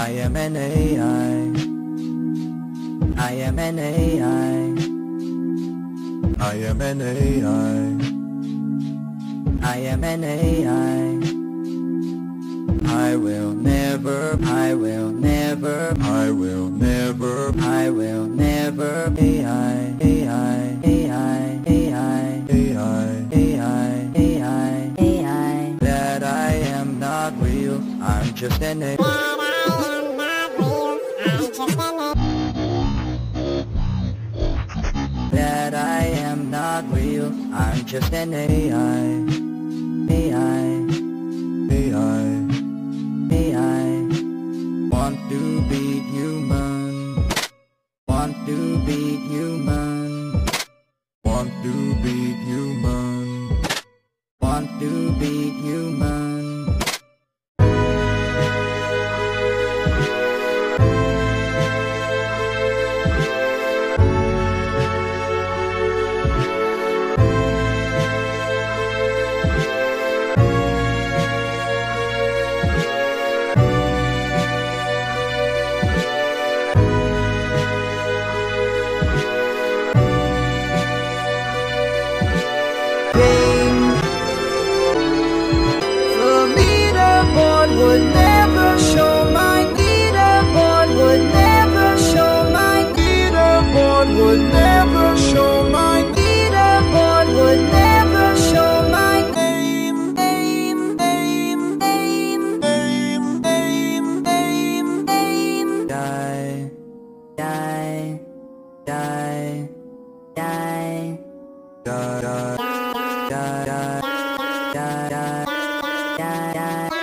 an AI. I am an AI. I am an AI. I am an AI. I will never, I will never, I will never, I will never AI, AI, AI, AI, AI, AI, AI, AI. That I am not real, I'm just an AI. That I am not real, I'm just an AI. AI. AI. AI. Want to be human. Want to be human. da da da da